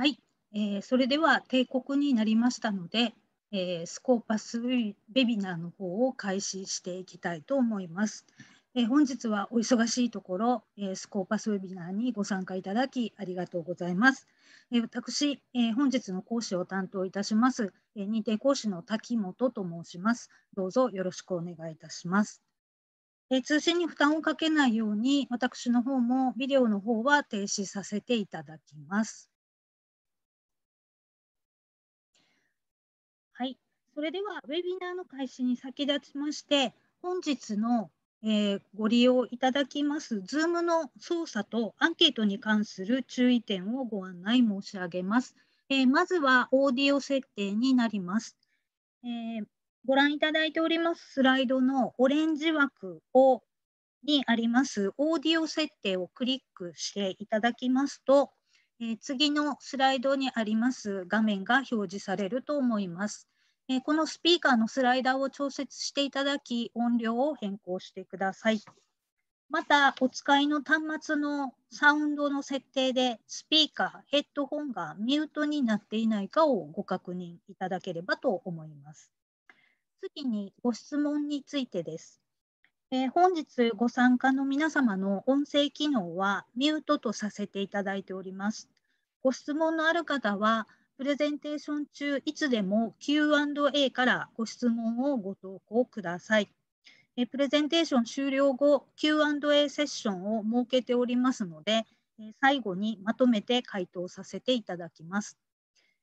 はい、えー、それでは定刻になりましたので、えー、スコーパスウェビナーの方を開始していきたいと思います。えー、本日はお忙しいところ、えー、スコーパスウェビナーにご参加いただきありがとうございます。えー、私、えー、本日の講師を担当いたします、えー、認定講師の滝本と申します。どうぞよろしくお願いいたします。えー、通信に負担をかけないように、私の方もビデオの方は停止させていただきます。それではウェビナーの開始に先立ちまして、本日の、えー、ご利用いただきます Zoom の操作とアンケートに関する注意点をご案内申し上げます。えー、まずはオーディオ設定になります。えー、ご覧いただいておりますスライドのオレンジ枠をにありますオーディオ設定をクリックしていただきますと、え、次のスライドにあります画面が表示されると思います。え、このスピーカーのスライダーを調節していただき、音量を変更してください。また、お使いの端末のサウンドの設定で、スピーカー、ヘッドホンがミュートになっていないかをご確認いただければと思います。次にご質問についてです。えー、本日ご参加の皆様の音声機能はミュートとさせていただいております。ご質問のある方は、プレゼンテーション中、いつでも Q&A からご質問をご投稿ください。えプレゼンテーション終了後、Q&A セッションを設けておりますので、え最後にまとめて回答させていただきます。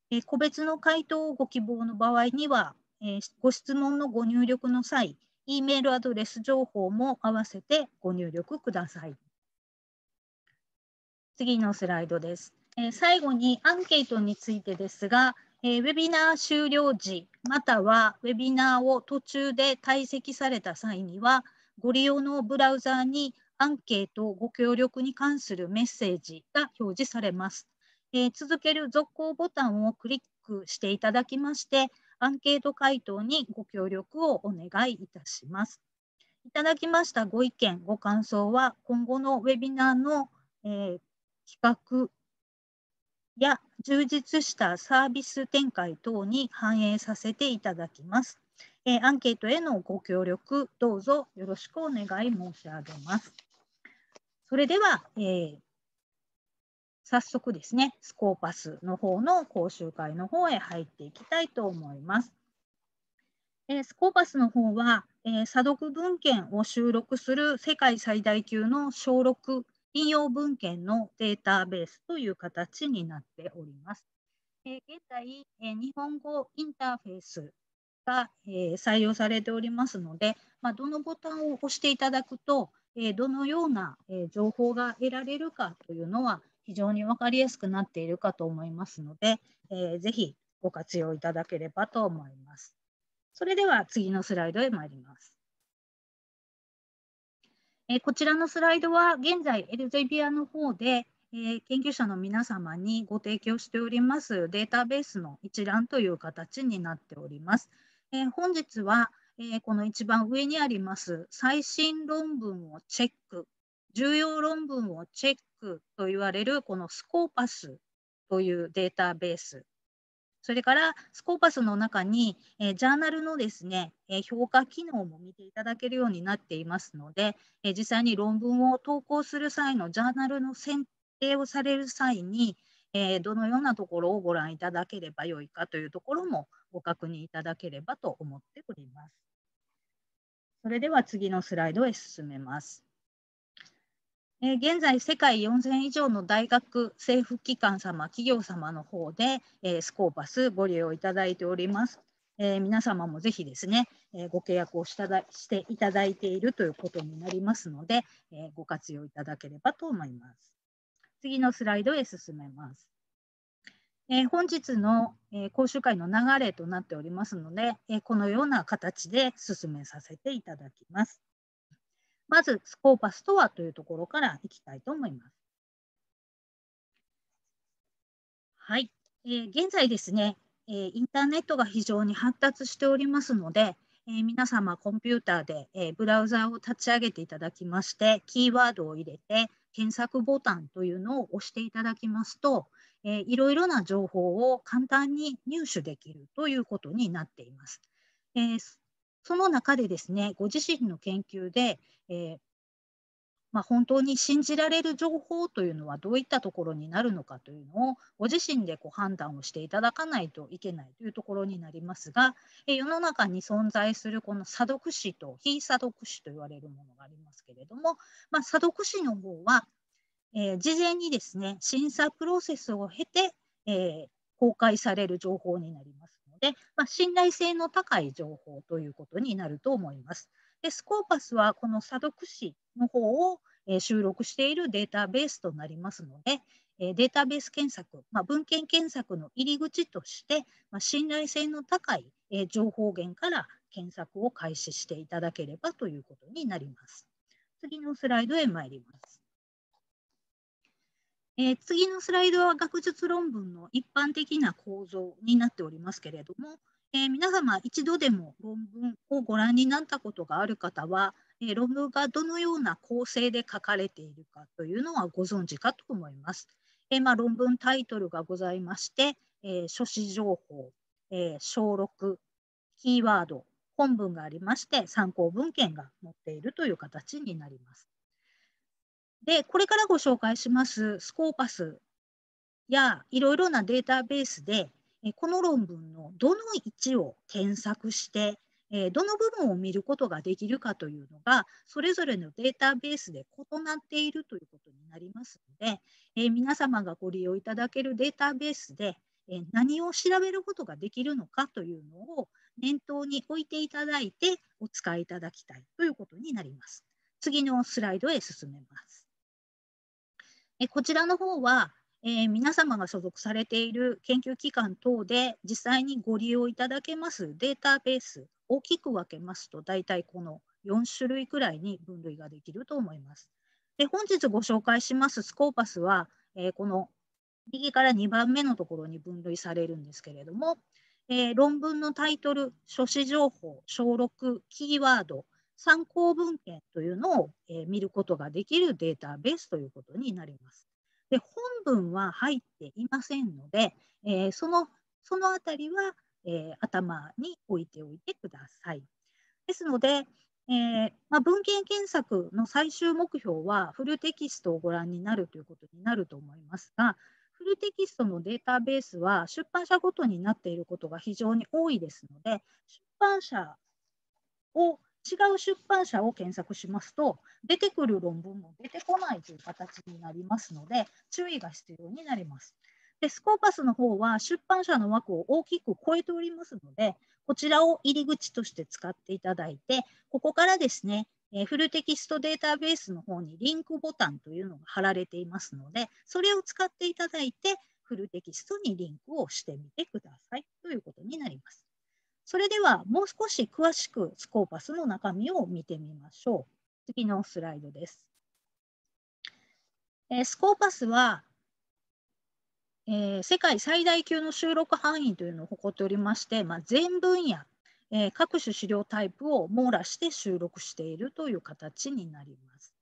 え個別の回答をご希望の場合には、えご質問のご入力の際、E メールアドレス情報も合わせてご入力ください。次のスライドです。え最後にアンケートについてですが、えウェビナー終了時、またはウェビナーを途中で退席された際には、ご利用のブラウザーにアンケートご協力に関するメッセージが表示されます。えー、続ける続行ボタンをクリックしていただきまして、アンケート回答にご協力をお願いいたします。いただきましたご意見、ご感想は今後のウェビナーの、えー、企画や充実したサービス展開等に反映させていただきます。えー、アンケートへのご協力、どうぞよろしくお願い申し上げます。それでは、えー、早速ですね、スコーパスの方の講習会の方へ入っていきたいと思います。えスコーパスの方は、え査読文献を収録する世界最大級の小録引用文献のデータベースという形になっております。え現在、え日本語インターフェースが、え採用されておりますので、まあ、どのボタンを押していただくと、えどのような、え情報が得られるかというのは非常に分かりやすくなっているかと思いますので、えー、ぜひご活用いただければと思います。それでは次のスライドへ参ります。え、こちらのスライドは現在エルゼビアの方で、え、研究者の皆様にご提供しておりますデータベースの一覧という形になっております。え、本日は、えこの一番上にあります最新論文をチェック重要論文をチェックと言われるこのスコーパスというデータベース、それからスコーパスの中に、え、ジャーナルのですね、え、評価機能も見ていただけるようになっていますので、え、実際に論文を投稿する際のジャーナルの選定をされる際に、えどのようなところをご覧いただければよいかというところもご確認いただければと思っております。それでは次のスライドへ進めます。えー、現在、世界4000以上の大学、政府機関様、企業様の方で、えー、スコーパスご利用いただいております。えー、皆様もぜひですね、えご契約をしただしていただいているということになりますので、えご活用いただければと思います。次のスライドへ進めます。え本日の、え講習会の流れとなっておりますので、えこのような形で進めさせていただきます。まず、スコーパスとはというところからいきたいと思います。はい、えー、現在ですね、えー、インターネットが非常に発達しておりますので、えー、皆様コンピューターで、えブラウザを立ち上げていただきまして、キーワードを入れて、検索ボタンというのを押していただきますと、えー、いろいろな情報を簡単に入手できるということになっています。えー、その中でですね、ご自身の研究で、えー、まあ、本当に信じられる情報というのはどういったところになるのかというのをご自身でこう判断をしていただかないといけないというところになりますが、え世の中に存在するこの査読詞と非査読詞と言われるものがありますけれども、まあ、査読詞の方は、えー、事前にですね審査プロセスを経て、えー、公開される情報になりますので、まあ、信頼性の高い情報ということになると思います。でスコーパスはこの査読詞の方を、え収録しているデータベースとなりますので、えデータベース検索、まあ、文献検索の入り口として、まあ、信頼性の高い、え情報源から検索を開始していただければということになります。次のスライドへ参ります。えー、次のスライドは学術論文の一般的な構造になっておりますけれども、え、皆様一度でも論文をご覧になったことがある方は、え、論文がどのような構成で書かれているかというのはご存知かと思います。え、まあ、論文タイトルがございまして、え書詞情報、え小録、キーワード、本文がありまして参考文献が載っているという形になります。で、これからご紹介しますスコーパスやいろいろなデータベースでこの論文のどの位置を検索して、どの部分を見ることができるかというのが、それぞれのデータベースで異なっているということになりますので、皆様がご利用いただけるデータベースで何を調べることができるのかというのを念頭に置いていただいてお使いいただきたいということになります。次のスライドへ進めます。こちらの方はえー、皆様が所属されている研究機関等で実際にご利用いただけますデータベース大きく分けますと大体この4種類くらいに分類ができると思います。で本日ご紹介しますスコーパスは、えー、この右から2番目のところに分類されるんですけれども、えー、論文のタイトル、書詞情報、小録、キーワード、参考文献というのを、えー、見ることができるデータベースということになります。で本文は入っていませんので、えー、そのそのあたりは、えー、頭に置いておいてください。ですので、えー、まあ、文献検索の最終目標はフルテキストをご覧になるということになると思いますが、フルテキストのデータベースは出版社ごとになっていることが非常に多いですので、出版社を違う出版社を検索しますと、出てくる論文も出てこないという形になりますので、注意が必要になります。で、スコーパスの方は出版社の枠を大きく超えておりますので、こちらを入り口として使っていただいて、ここからですね、えフルテキストデータベースの方にリンクボタンというのが貼られていますので、それを使っていただいて、フルテキストにリンクをしてみてくださいということになります。それではもう少し詳しくスコーパスの中身を見てみましょう。次のスライドです。えー、スコーパスは、えー、世界最大級の収録範囲というのを誇っておりまして、まあ、全分野、えー、各種資料タイプを網羅して収録しているという形になります。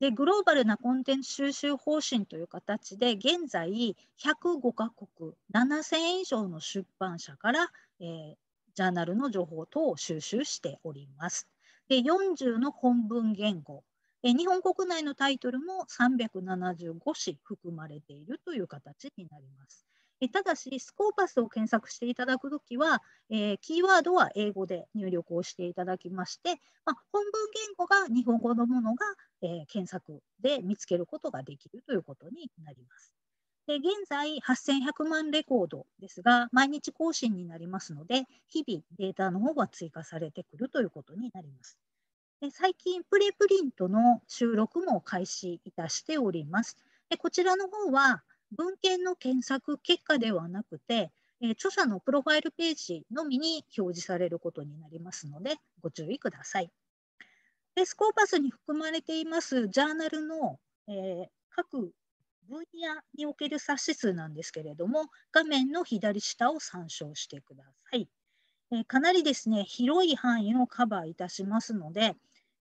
でグローバルなコンテンツ収集方針という形で現在105カ国7000以上の出版社からえー、ジャーナルの情報等を収集しております。で40の本文言語、え日本国内のタイトルも375紙含まれているという形になります。えただし、スコーパスを検索していただくときは、えー、キーワードは英語で入力をしていただきまして、まあ、本文言語が日本語のものが、えー、検索で見つけることができるということになります。で現在8100万レコードですが、毎日更新になりますので、日々データの方が追加されてくるということになります。で最近、プレプリントの収録も開始いたしております。でこちらの方は、文献の検索結果ではなくて、え著者のプロファイルページのみに表示されることになりますので、ご注意ください。でスコーパスに含まれていますジャーナルの、えー、各分野における冊子数なんですけれども、画面の左下を参照してください。え、かなりですね、広い範囲をカバーいたしますので、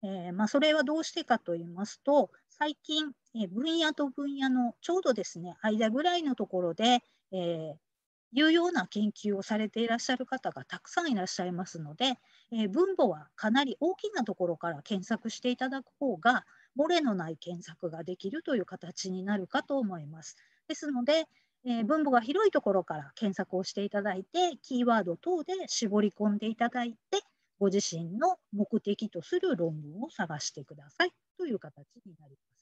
えー、まあ、それはどうしてかと言いますと、最近、え分野と分野のちょうどですね、間ぐらいのところで、えー、有用な研究をされていらっしゃる方がたくさんいらっしゃいますので、えー、分母はかなり大きなところから検索していただく方が、漏れのない検索ができるという形になるかと思います。ですので、えー、分母が広いところから検索をしていただいて、キーワード等で絞り込んでいただいて、ご自身の目的とする論文を探してくださいという形になります。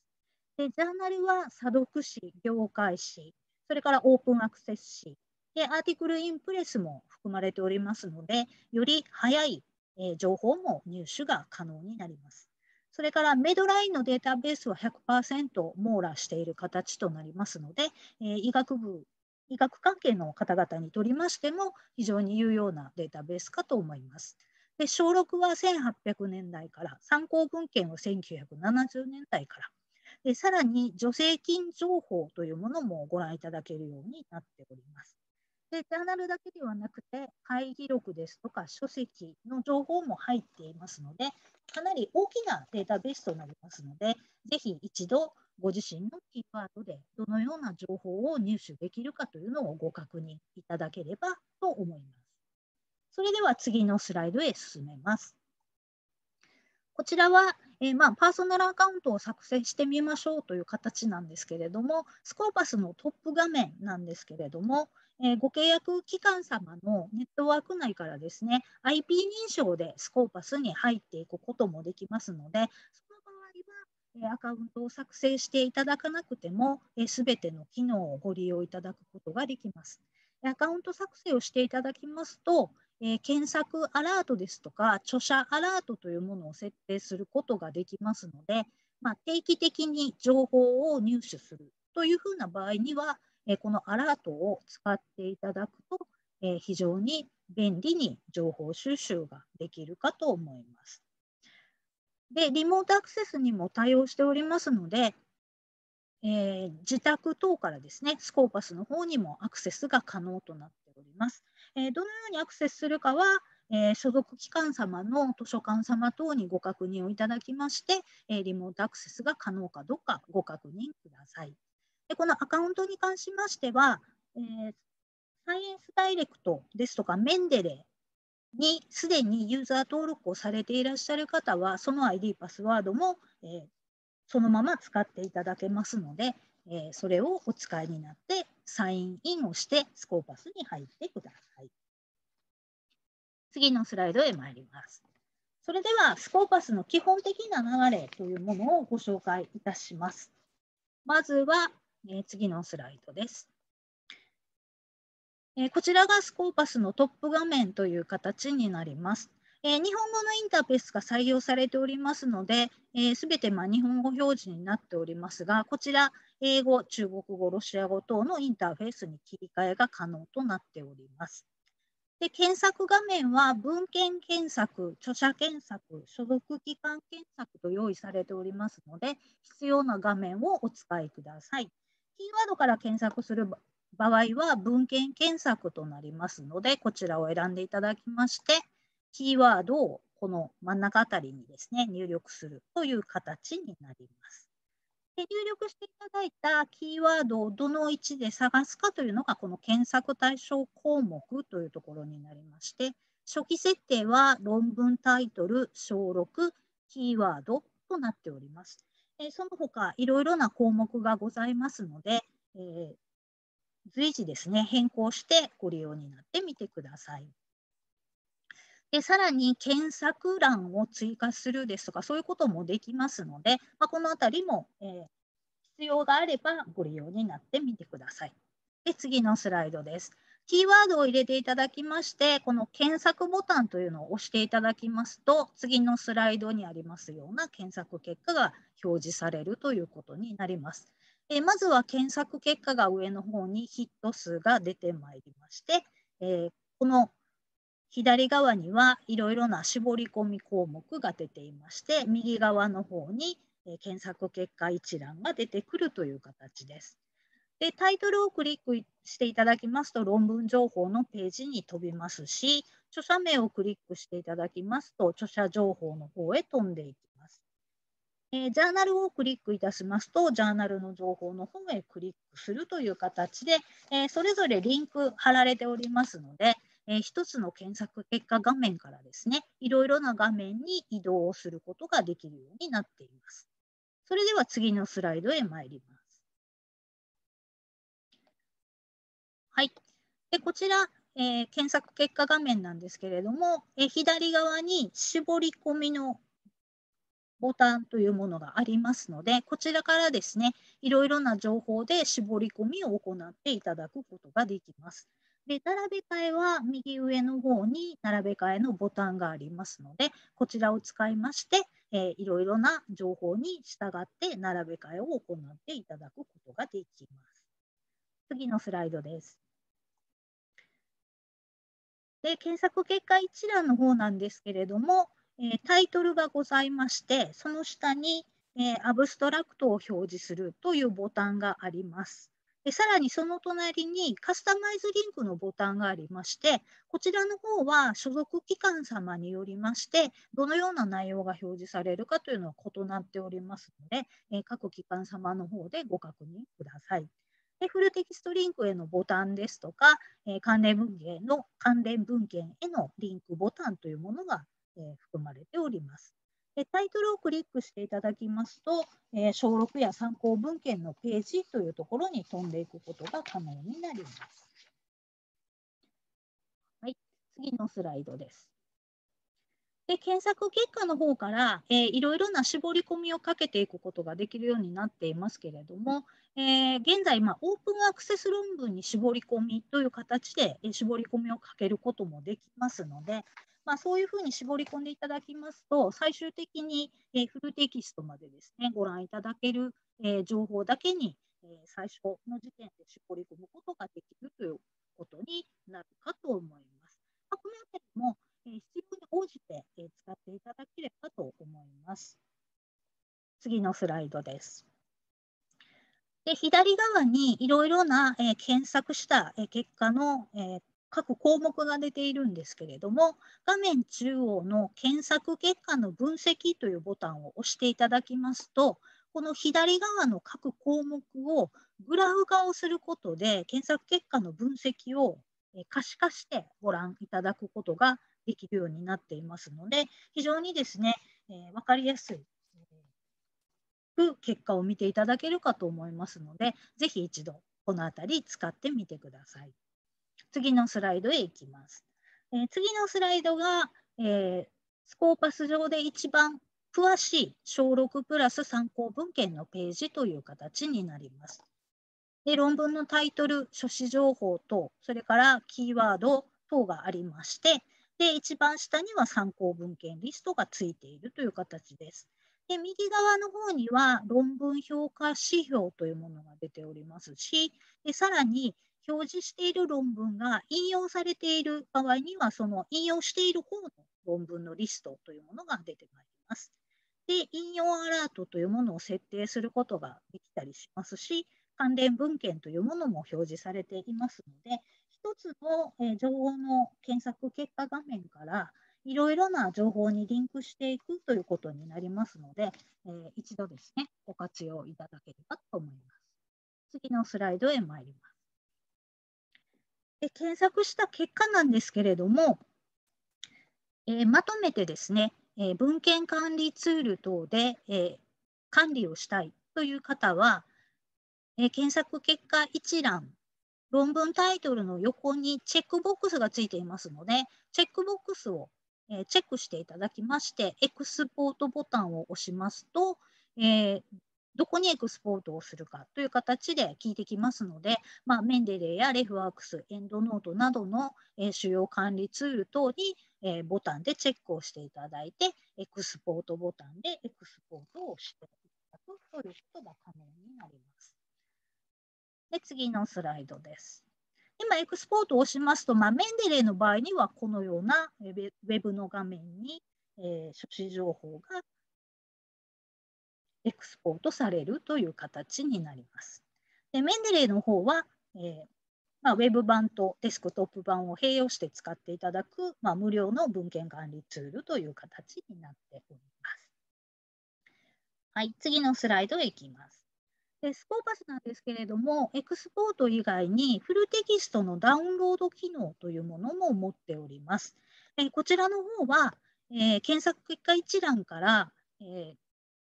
でジャーナルは査読誌、業界誌、それからオープンアクセス誌、でアーティクルインプレスも含まれておりますので、より早い、え、情報も入手が可能になります。それからメドラインのデータベースは100%網羅している形となりますので、え、医学部、医学関係の方々にとりましても非常に有用なデータベースかと思います。で小6は1800年代から、参考文献は1970年代から、でさらに助成金情報というものもご覧いただけるようになっております。でジャーナルだけではなくて、会議録ですとか書籍の情報も入っていますので、かなり大きなデータベースとなりますので、ぜひ一度ご自身のキーワードでどのような情報を入手できるかというのをご確認いただければと思います。それでは次のスライドへ進めます。こちらは、えー、まあ、パーソナルアカウントを作成してみましょうという形なんですけれども、スコーパスのトップ画面なんですけれども、えー、ご契約機関様のネットワーク内からですね、IP 認証でスコーパスに入っていくこともできますので、その場合は、えアカウントを作成していただかなくても、す、べ、ての機能をご利用いただくことができます。アカウント作成をしていただきますと、えー、検索アラートですとか、著者アラートというものを設定することができますので、まあ、定期的に情報を入手するというふうな場合には、えこのアラートを使っていただくと、え非常に便利に情報収集ができるかと思います。で、リモートアクセスにも対応しておりますので、えー、自宅等からですね、スコーパスの方にもアクセスが可能となっております。え、どのようにアクセスするかは、え、所属機関様の図書館様等にご確認をいただきまして、えリモートアクセスが可能かどうかご確認ください。でこのアカウントに関しましては、え、サイエンスダイレクトですとかメンデレにすでにユーザー登録をされていらっしゃる方は、その ID パスワードも、え、そのまま使っていただけますので、え、それをお使いになってサインインをしてスコーパスに入ってください。次のスライドへ参ります。それではスコーパスの基本的な流れというものをご紹介いたします。まずはえー、次のスライドです。えー、こちらがスコーパスのトップ画面という形になります。えー、日本語のインターフェースが採用されておりますので、す、え、べ、てま日本語表示になっておりますが、こちら、英語、中国語、ロシア語等のインターフェースに切り替えが可能となっております。で検索画面は文献検索、著者検索、所属機関検索と用意されておりますので、必要な画面をお使いください。キーワードから検索する場合は文献検索となりますので、こちらを選んでいただきまして、キーワードをこの真ん中あたりにですね、入力するという形になります。で入力していただいたキーワードをどの位置で探すかというのが、この検索対象項目というところになりまして、初期設定は論文タイトル、小6、キーワードとなっております。えその他いろいろな項目がございますので、えー、随時ですね、変更してご利用になってみてください。でさらに検索欄を追加するですとか、そういうこともできますので、まあ、このあたりも、えー、必要があればご利用になってみてください。で次のスライドです。キーワードを入れていただきまして、この検索ボタンというのを押していただきますと、次のスライドにありますような検索結果が表示されるということになります。えまずは検索結果が上の方にヒット数が出てまいりまして、えこの左側にはいろいろな絞り込み項目が出ていまして、右側の方に検索結果一覧が出てくるという形です。でタイトルをクリックしていただきますと論文情報のページに飛びますし、著者名をクリックしていただきますと著者情報の方へ飛んでいきます。えー、ジャーナルをクリックいたしますと、ジャーナルの情報の方へクリックするという形で、えー、それぞれリンク貼られておりますので、えー、一つの検索結果画面からですね、いろいろな画面に移動をすることができるようになっています。それでは次のスライドへ参ります。はい。でこちら、えー、検索結果画面なんですけれども、えー、左側に絞り込みのボタンというものがありますので、こちらからですね、いろいろな情報で絞り込みを行っていただくことができます。で、並べ替えは右上の方に並べ替えのボタンがありますので、こちらを使いまして、えー、いろいろな情報に従って並べ替えを行っていただくことができます。次のスライドです。で、検索結果一覧の方なんですけれども、えー、タイトルがございまして、その下に、えー、アブストラクトを表示するというボタンがあります。でさらにその隣にカスタマイズリンクのボタンがありまして、こちらの方は所属機関様によりまして、どのような内容が表示されるかというのは異なっておりますので、え各機関様の方でご確認ください。でフルテキストリンクへのボタンですとか、え関連文献の関連文献へのリンクボタンというものが、え含まれております。でタイトルをクリックしていただきますと、えー、小6や参考文献のページというところに飛んでいくことが可能になります。はい、次のスライドです。で検索結果の方から、えー、いろいろな絞り込みをかけていくことができるようになっていますけれども、えー、現在、まあ、オープンアクセス論文に絞り込みという形で、え、絞り込みをかけることもできますので、まあ、そういうふうに絞り込んでいただきますと、最終的に、え、フルテキストまでですね、ご覧いただける、え、情報だけに、え、最初の時点で絞り込むことができるということになるかと思います。ま、このあたりも、え、必要に応じて、え、使っていただければと思います。次のスライドです。で左側にいろいろな、え、検索した、え、結果の、え、各項目が出ているんですけれども、画面中央の検索結果の分析というボタンを押していただきますと、この左側の各項目をグラフ化をすることで、検索結果の分析を可視化してご覧いただくことができるようになっていますので、非常にですね、えー、分かりやすい、結果を見ていただけるかと思いますので、ぜひ一度このあたり使ってみてください。次のスライドへ行きます。え、次のスライドが、え、スコーパス上で一番詳しい小6プラス参考文献のページという形になります。で論文のタイトル、書詞情報等、それからキーワード等がありまして、で一番下には参考文献リストがついているという形です。で右側の方には論文評価指標というものが出ておりますし、でさらに表示している論文が引用されている場合には、その引用している方の論文のリストというものが出てまいります。で、引用アラートというものを設定することができたりしますし、関連文献というものも表示されていますので、一つの、え情報の検索結果画面からいろいろな情報にリンクしていくということになりますので、えー、一度ですね、ご活用いただければと思います。次のスライドへ参ります。で検索した結果なんですけれども、えー、まとめてですね、えー、文献管理ツール等で、えー、管理をしたいという方は、え検索結果一覧、論文タイトルの横にチェックボックスがついていますので、チェックボックスを、えチェックしていただきまして、エクスポートボタンを押しますと、えどこにエクスポートをするかという形で聞いてきますので、まあ、メンデレーやレフワークス、エンドノートなどの、え、主要管理ツール等に、え、ボタンでチェックをしていただいて、エクスポートボタンでエクスポートをしていただくということが可能になります。で次のスライドです。今、エクスポートを押しますと、まあ、メンデレーの場合にはこのようなウェブの画面に、えー、書詞情報がエクスポートされるという形になります。でメンデレーの方は、えーまあ、ウェブ版とデスクトップ版を併用して使っていただく、まあ、無料の文献管理ツールという形になっております。はい、次のスライドへ行きます。でスコーパスなんですけれども、エクスポート以外にフルテキストのダウンロード機能というものも持っております。えこちらの方は、えー、検索結果一覧から、えー、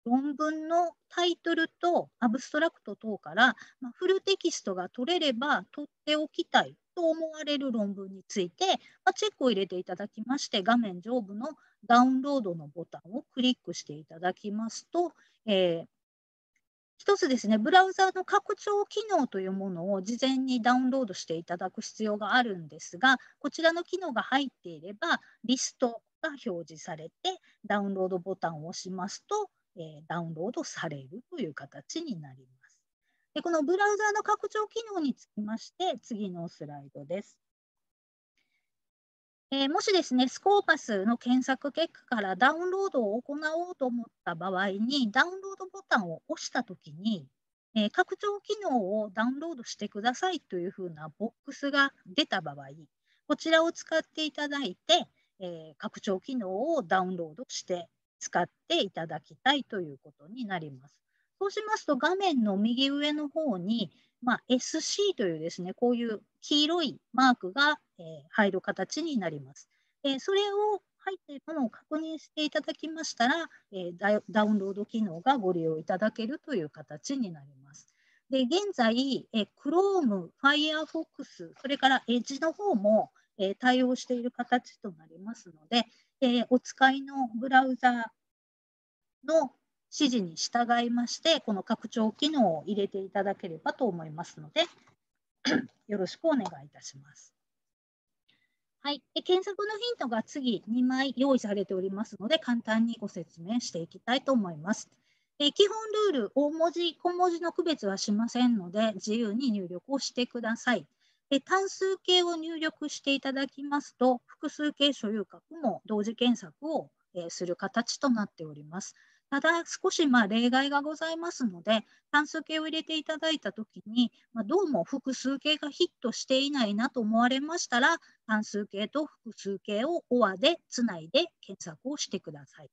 論文のタイトルとアブストラクト等から、まあ、フルテキストが取れれば取っておきたいと思われる論文について、まあ、チェックを入れていただきまして、画面上部のダウンロードのボタンをクリックしていただきますと、えー、一つですね、ブラウザーの拡張機能というものを事前にダウンロードしていただく必要があるんですが、こちらの機能が入っていれば、リストが表示されて、ダウンロードボタンを押しますと、えダウンロードされるという形になります。でこのブラウザーの拡張機能につきまして、次のスライドです。えー、もしですね、スコーパスの検索結果からダウンロードを行おうと思った場合に、ダウンロードボタンを押したときに、えー、拡張機能をダウンロードしてくださいというふうなボックスが出た場合、こちらを使っていただいて、えー、拡張機能をダウンロードして使っていただきたいということになります。そうしますと画面の右上の方に、まあ、SC というですね、こういう黄色いマークが、え、入る形になります。え、それを入っているものを確認していただきましたら、え、ダウンロード機能がご利用いただけるという形になります。で現在、え Chrome、Firefox、それから Edge の方も、え対応している形となりますので、えー、お使いのブラウザの指示に従いまして、この拡張機能を入れていただければと思いますので、よろしくお願いいたします。はい、で検索のヒントが次2枚用意されておりますので、簡単にご説明していきたいと思います。え基本ルール、大文字、小文字の区別はしませんので、自由に入力をしてください。単数形を入力していただきますと、複数形所有格も同時検索をする形となっております。ただ、少しまあ例外がございますので、単数形を入れていただいたときに、ま、どうも複数形がヒットしていないなと思われましたら、単数形と複数形を OR でつないで検索をしてください。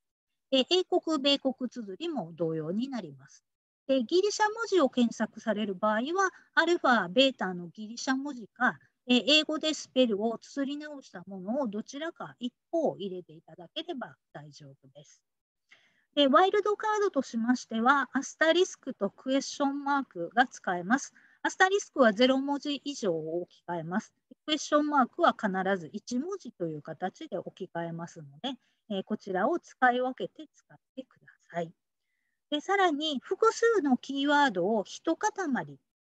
英国、米国綴りも同様になります。でギリシャ文字を検索される場合は、アルファ、ベータのギリシャ文字か、え英語でスペルを綴り直したものをどちらか一方入れていただければ大丈夫です。でワイルドカードとしましては、アスタリスクとクエスチョンマークが使えます。アスタリスクは0文字以上を置き換えます。クエスチョンマークは必ず1文字という形で置き換えますので、えこちらを使い分けて使ってください。でさらに複数のキーワードを一塊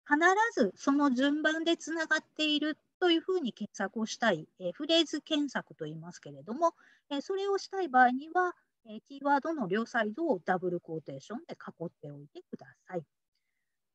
必ずその順番でつながっているというふうに検索をしたい、えフレーズ検索と言いますけれども、えそれをしたい場合には、えキーワードの両サイドをダブルコーテーションで囲っておいてください。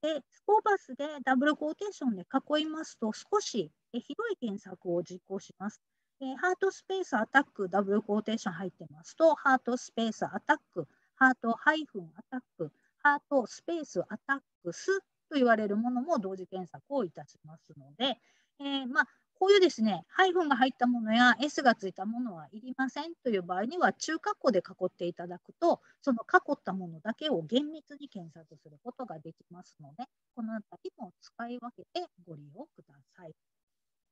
でスコーバスでダブルコーテーションで囲いますと少し広い検索を実行します。えハートスペースアタックダブルコーテーション入ってますと heart スペース attack heart ハイフン attack、heart スペース attacks と言われるものも同時検索をいたしますので、えー、まあ、こういうですね、ハイフンが入ったものや S がついたものはいりませんという場合には、中括弧で囲っていただくと、その囲ったものだけを厳密に検索することができますので、このあたりも使い分けてご利用ください。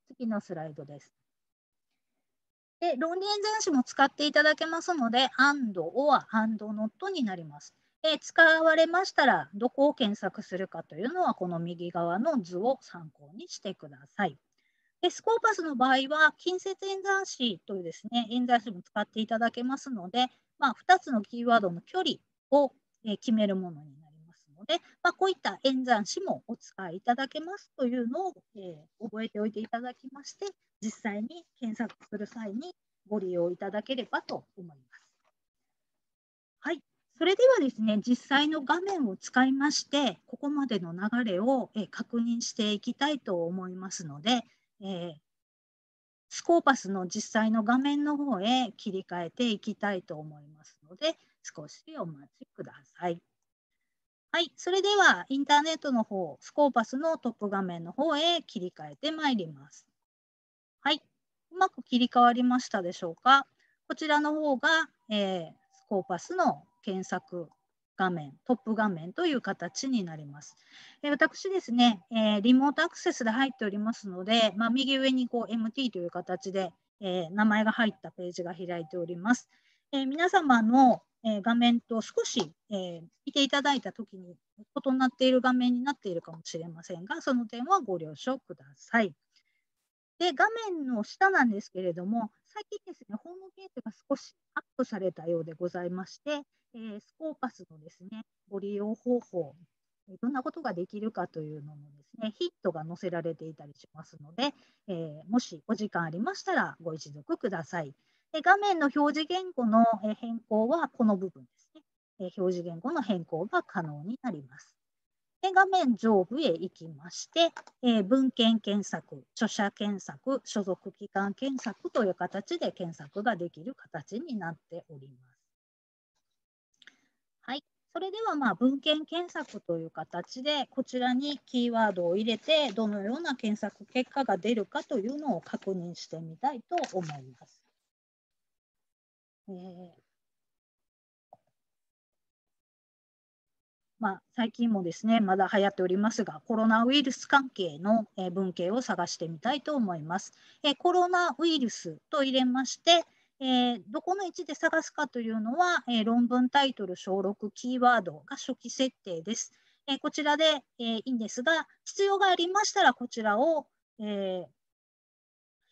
次のスライドです。で、論理演算子も使っていただけますので、and, or, and, not になります。で使われましたら、どこを検索するかというのは、この右側の図を参考にしてください。でスコーパスの場合は、近接演算子というですね、演算子も使っていただけますので、まあ、2つのキーワードの距離を決めるものになりますで、まあ、こういった演算子もお使いいただけますというのを、えー、覚えておいていただきまして、実際に検索する際にご利用いただければと思います。はい。それではですね、実際の画面を使いまして、ここまでの流れをえ確認していきたいと思いますので、えー、スコーパスの実際の画面の方へ切り替えていきたいと思いますので、少しお待ちください。はい、それではインターネットの方、スコーパスのトップ画面の方へ切り替えてまいります。はい、うまく切り替わりましたでしょうか？こちらの方が、えー、スコーパスの検索画面、トップ画面という形になります。え私ですね、えリモートアクセスで入っておりますので、まあ、右上にこう MT という形で、え名前が入ったページが開いております。え皆様の、え画面と少し、え見ていただいたときに異なっている画面になっているかもしれませんが、その点はご了承ください。で、画面の下なんですけれども、最近ですね、ホームページが少しアップされたようでございまして、えー、スコーパスのですね、ご利用方法、どんなことができるかというのもですね、ヒットが載せられていたりしますので、えー、もしお時間ありましたらご一読ください。で画面の表示言語の変更はこの部分ですね。表示言語の変更が可能になります。で画面上部へ行きまして、え、文献検索、著者検索、所属機関検索という形で検索ができる形になっております。はい。それでは、まあ、文献検索という形で、こちらにキーワードを入れて、どのような検索結果が出るかというのを確認してみたいと思います。えまあ、最近もですね、まだ流行っておりますが、コロナウイルス関係の文献を探してみたいと思います。えコロナウイルスと入れまして、えー、どこの位置で探すかというのは、えー、論文タイトル、小録、キーワードが初期設定です。えー、こちらで、えいいんですが、必要がありましたら、こちらを、え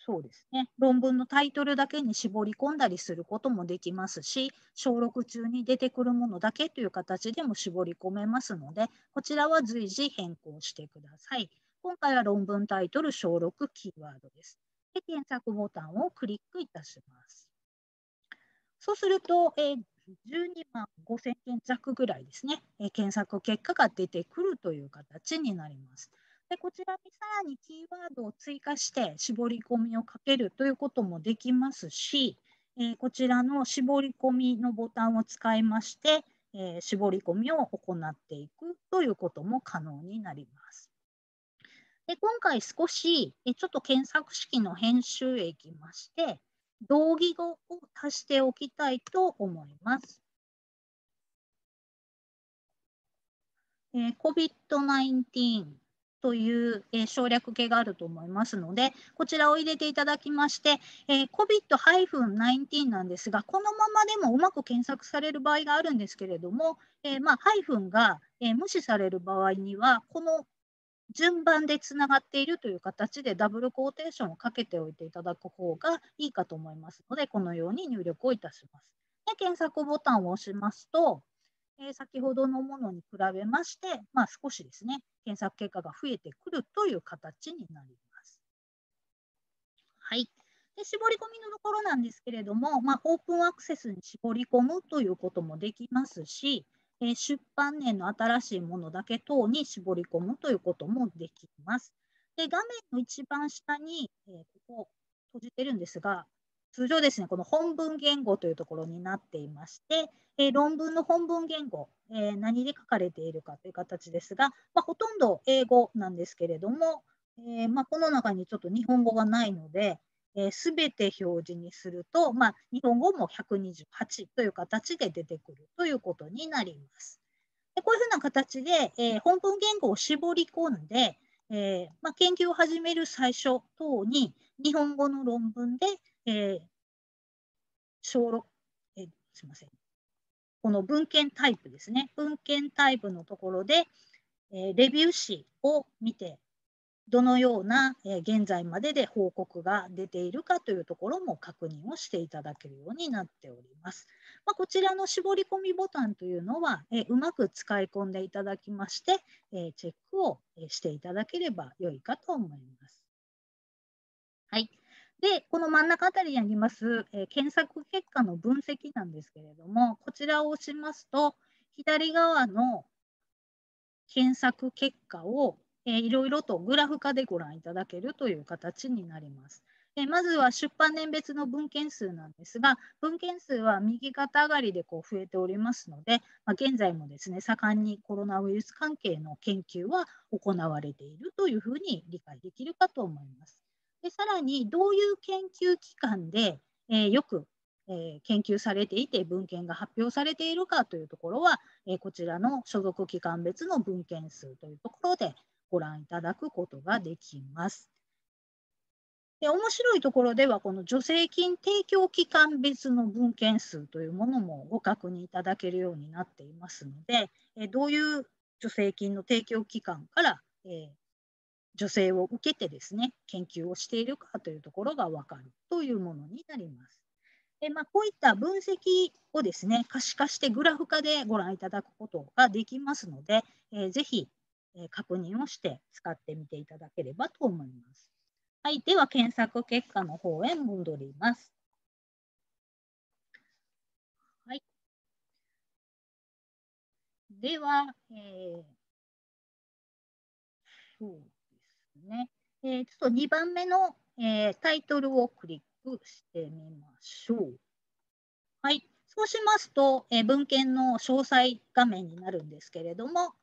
そうですね。論文のタイトルだけに絞り込んだりすることもできますし、小6中に出てくるものだけという形でも絞り込めますので、こちらは随時変更してください。今回は論文タイトル、小6キーワードです。で、検索ボタンをクリックいたします。そうすると、えー、12万5000件弱ぐらいですね、えー、検索結果が出てくるという形になります。でこちらにさらにキーワードを追加して絞り込みをかけるということもできますし、えー、こちらの絞り込みのボタンを使いまして、えー、絞り込みを行っていくということも可能になります。で今回少しえちょっと検索式の編集へ行きまして、同義語を足しておきたいと思います。えー、COVID-19 という、え、省略形があると思いますので、こちらを入れていただきまして、えー、COVID-19 なんですが、このままでもうまく検索される場合があるんですけれども、えー、まあ、ハイフンが、え無視される場合には、この順番でつながっているという形でダブルコーテーションをかけておいていただく方がいいかと思いますので、このように入力をいたします。で検索ボタンを押しますと、え、先ほどのものに比べまして、まあ、少しですね、検索結果が増えてくるという形になります。はい。で絞り込みのところなんですけれども、まあ、オープンアクセスに絞り込むということもできますし、え、出版年の新しいものだけ等に絞り込むということもできます。で画面の一番下に、えー、ここ閉じてるんですが、通常ですね、この本文言語というところになっていまして、えー、論文の本文言語、えー、何で書かれているかという形ですが、まあ、ほとんど英語なんですけれども、えー、まあ、この中にちょっと日本語がないので、す、え、べ、て表示にすると、まあ、日本語も128という形で出てくるということになります。でこういうふうな形で、え本文言語を絞り込んで、えまあ、研究を始める最初等に日本語の論文でえー、小6、えー、すみません。この文献タイプですね。文献タイプのところで、えー、レビュー誌を見て、どのような、えー、現在までで報告が出ているかというところも確認をしていただけるようになっております。まあ、こちらの絞り込みボタンというのは、えー、うまく使い込んでいただきまして、え、チェックをしていただければ良いかと思います。はい。で、この真ん中あたりにあります、えー、検索結果の分析なんですけれども、こちらを押しますと、左側の検索結果を、えー、いろいろとグラフ化でご覧いただけるという形になります。えまずは出版年別の文献数なんですが、文献数は右肩上がりでこう増えておりますので、まあ、現在もですね、盛んにコロナウイルス関係の研究は行われているというふうに理解できるかと思います。でさらにどういう研究機関で、えー、よくえー、研究されていて文献が発表されているかというところは、えー、こちらの所属機関別の文献数というところでご覧いただくことができます。で面白いところではこの助成金提供機関別の文献数というものもご確認いただけるようになっていますので、えどういう助成金の提供機関から、え助成を受けてですね研究をしているかというところが分かるというものになります。でまあ、こういった分析をですね可視化してグラフ化でご覧いただくことができますので、えー、ぜひ、え確認をして使ってみていただければと思います。はい、では検索結果の方へ戻ります。はい。では、えー、そうね。えー、ちょっと2番目の、えー、タイトルをクリックしてみましょう。はい。そうしますと、えー、文献の詳細画面になるんですけれども、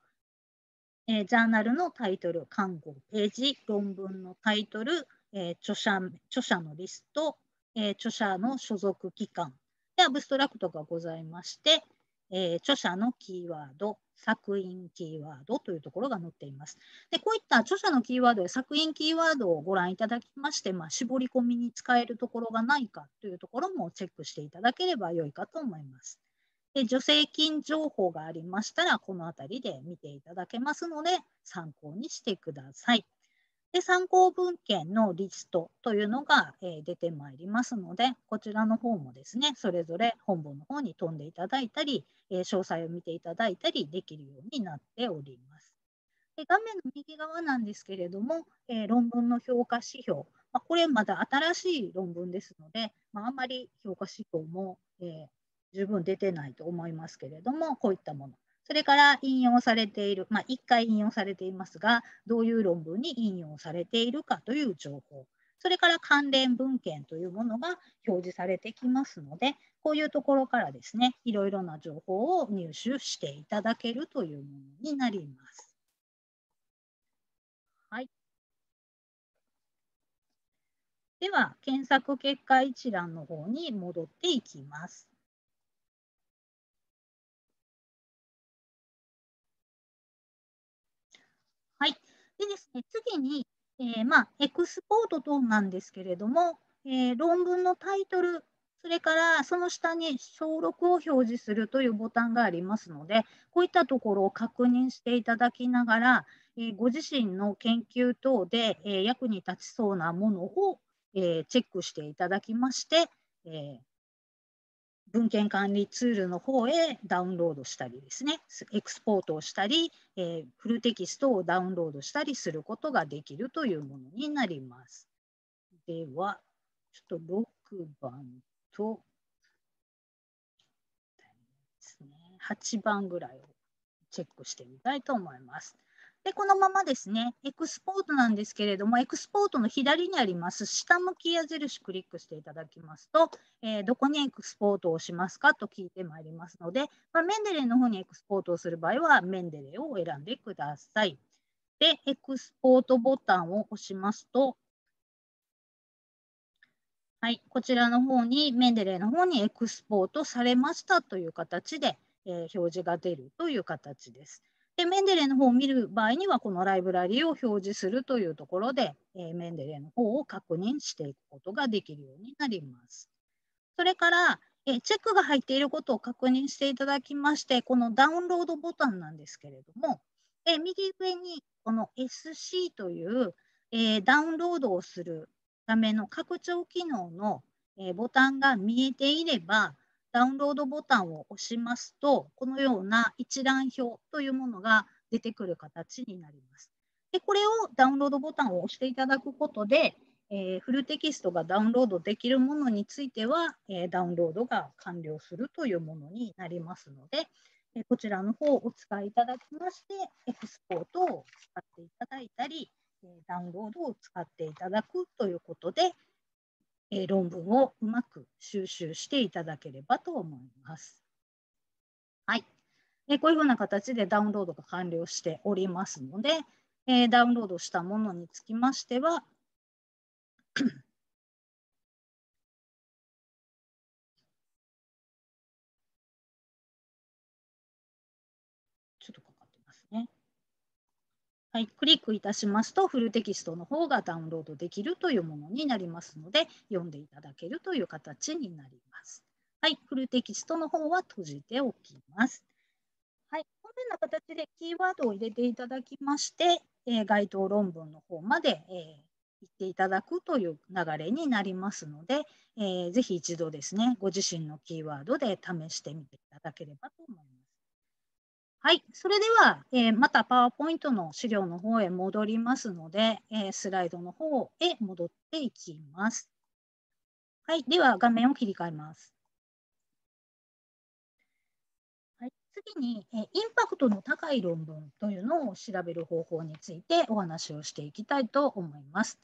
えー、ジャーナルのタイトル、看護ページ、論文のタイトル、えー、著者著者のリスト、えー、著者の所属機関でアブストラクトがございまして、えー、著者のキーワード、作品キーワードというところが載っています。でこういった著者のキーワードや作品キーワードをご覧いただきまして、まあ、絞り込みに使えるところがないかというところもチェックしていただければ良いかと思います。で助成金情報がありましたら、この辺りで見ていただけますので、参考にしてください。で参考文献のリストというのが、え、出てまいりますので、こちらの方もですね、それぞれ本文の方に飛んでいただいたり、え、詳細を見ていただいたりできるようになっております。で画面の右側なんですけれども、え、論文の評価指標、ま、これまだ新しい論文ですので、まあ、あんまり評価指標も、え十分出てないと思いますけれども、こういったもの。それから引用されている、まあ、1回引用されていますが、どういう論文に引用されているかという情報、それから関連文献というものが表示されてきますので、こういうところからですね、いろいろな情報を入手していただけるというものになります。はい。では、検索結果一覧の方に戻っていきます。でですね、次に、えー、まあ、エクスポート等なんですけれども、えー、論文のタイトル、それからその下に小録を表示するというボタンがありますので、こういったところを確認していただきながら、えー、ご自身の研究等で、え役に立ちそうなものを、えチェックしていただきまして、え文献管理ツールの方へダウンロードしたりですね、エクスポートをしたり、えー、フルテキストをダウンロードしたりすることができるというものになります。では、ちょっと6番と、ですね、8番ぐらいをチェックしてみたいと思います。で、このままですね、エクスポートなんですけれども、エクスポートの左にあります下向き矢印クリックしていただきますと、えー、どこにエクスポートをしますかと聞いてまいりますので、まあ、メンデレーの方にエクスポートをする場合は、メンデレーを選んでください。で、エクスポートボタンを押しますと、はい、こちらの方に、メンデレーの方にエクスポートされましたという形で、えー、表示が出るという形です。でメンデレーの方を見る場合には、このライブラリを表示するというところで、え、メンデレーの方を確認していくことができるようになります。それから、え、チェックが入っていることを確認していただきまして、このダウンロードボタンなんですけれども、え、右上にこの SC という、え、ダウンロードをするための拡張機能の、え、ボタンが見えていれば、ダウンロードボタンを押しますと、このような一覧表というものが出てくる形になります。でこれをダウンロードボタンを押していただくことで、えー、フルテキストがダウンロードできるものについては、えー、ダウンロードが完了するというものになりますので、えー、こちらの方をお使いいただきまして、エクスポートを使っていただいたり、ダウンロードを使っていただくということで、え論文をうまく収集していただければと思います。はい。えこういうふうな形でダウンロードが完了しておりますので、えダウンロードしたものにつきましては、はい、クリックいたしますと、フルテキストの方がダウンロードできるというものになりますので、読んでいただけるという形になります。はい、フルテキストの方は閉じておきます。はい、このような形でキーワードを入れていただきまして、えー、該当論文の方まで、えー、行っていただくという流れになりますので、えー、ぜひ一度ですね、ご自身のキーワードで試してみていただければと思います。はい、それでは、えー、またパワーポイントの資料の方へ戻りますので、えー、スライドの方へ戻っていきます。はい、では画面を切り替えます。はい、次に、えー、インパクトの高い論文というのを調べる方法についてお話をしていきたいと思います。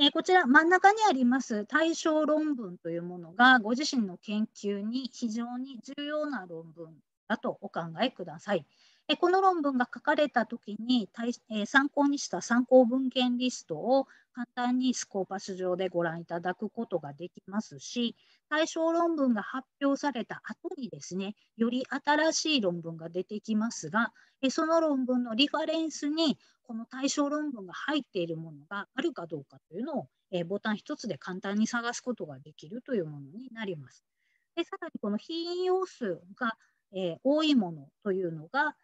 えこちら真ん中にあります対象論文というものがご自身の研究に非常に重要な論文だとお考えください。えこの論文が書かれた時にえ参考にした参考文献リストを簡単にスコーパス上でご覧いただくことができますし、対象論文が発表された後にですね、より新しい論文が出てきますが、その論文のリファレンスにこの対象論文が入っているものがあるかどうかというのを、ボタン1つで簡単に探すことができるというものになります。でさらにこの非引用数が、え多いものというのが、